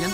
Nhấn